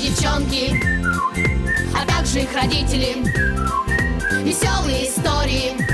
Девчонки, а также их родители. Веселые истории